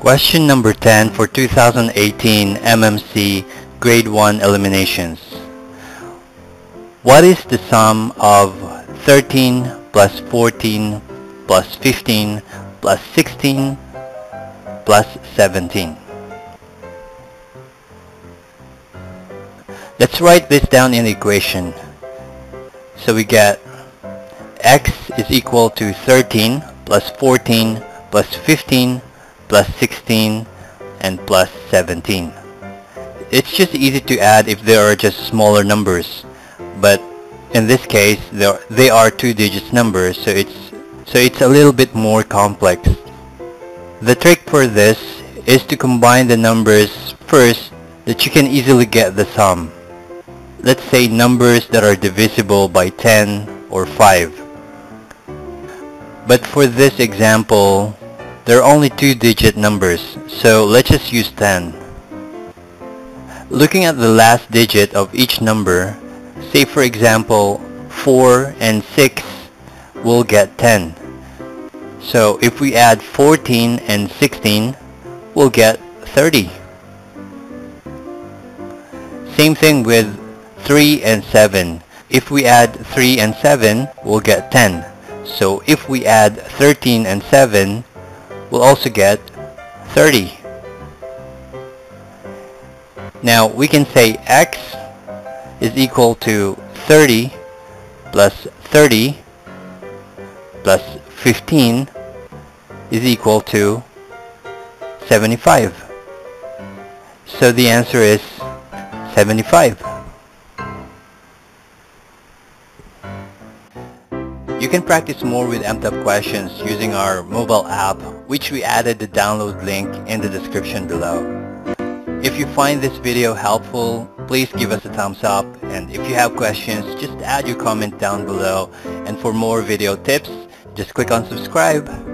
Question number 10 for 2018 MMC Grade 1 Eliminations. What is the sum of 13 plus 14 plus 15 plus 16 plus 17? Let's write this down in the equation. So we get x is equal to 13 plus 14 plus 15 plus 16 and plus 17. It's just easy to add if there are just smaller numbers, but in this case they are two digits numbers so it's so it's a little bit more complex. The trick for this is to combine the numbers first that you can easily get the sum. Let's say numbers that are divisible by 10 or 5. But for this example, there are only two digit numbers, so let's just use 10. Looking at the last digit of each number, say for example 4 and 6 will get 10. So if we add 14 and 16, we'll get 30. Same thing with 3 and 7. If we add 3 and 7, we'll get 10. So if we add 13 and 7, we'll also get 30. Now we can say x is equal to 30 plus 30 plus 15 is equal to 75. So the answer is 75. You can practice more with MTAP questions using our mobile app, which we added the download link in the description below. If you find this video helpful, please give us a thumbs up and if you have questions, just add your comment down below and for more video tips, just click on subscribe.